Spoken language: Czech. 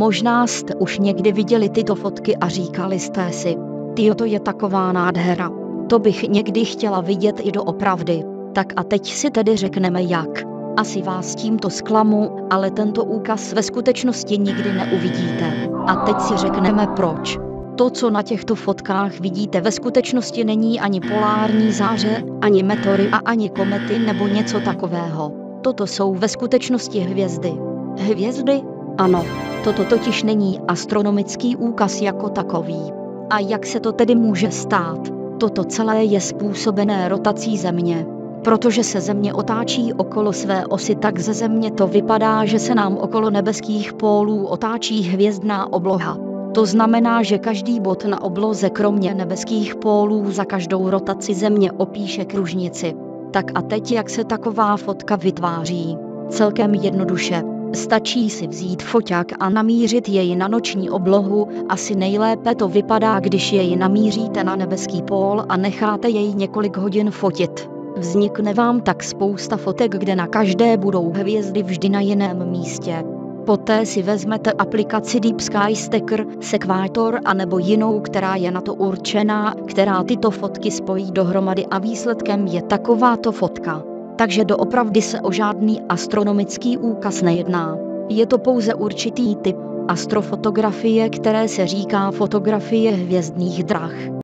Možná jste už někdy viděli tyto fotky a říkali jste si, ty to je taková nádhera. To bych někdy chtěla vidět i doopravdy. Tak a teď si tedy řekneme jak. Asi vás tímto zklamu, ale tento úkaz ve skutečnosti nikdy neuvidíte. A teď si řekneme proč. To, co na těchto fotkách vidíte, ve skutečnosti není ani polární záře, ani meteory a ani komety nebo něco takového. Toto jsou ve skutečnosti hvězdy. Hvězdy? Ano, toto totiž není astronomický úkaz jako takový. A jak se to tedy může stát? Toto celé je způsobené rotací Země. Protože se Země otáčí okolo své osy, tak ze Země to vypadá, že se nám okolo nebeských pólů otáčí hvězdná obloha. To znamená, že každý bod na obloze kromě nebeských pólů za každou rotaci Země opíše kružnici. Tak a teď jak se taková fotka vytváří? Celkem jednoduše. Stačí si vzít foťák a namířit jej na noční oblohu, asi nejlépe to vypadá, když jej namíříte na nebeský pól a necháte jej několik hodin fotit. Vznikne vám tak spousta fotek, kde na každé budou hvězdy vždy na jiném místě. Poté si vezmete aplikaci Deep Sky Stacker, Sequator a nebo jinou, která je na to určená, která tyto fotky spojí dohromady a výsledkem je takováto fotka. Takže doopravdy se o žádný astronomický úkaz nejedná. Je to pouze určitý typ astrofotografie, které se říká fotografie hvězdných drah.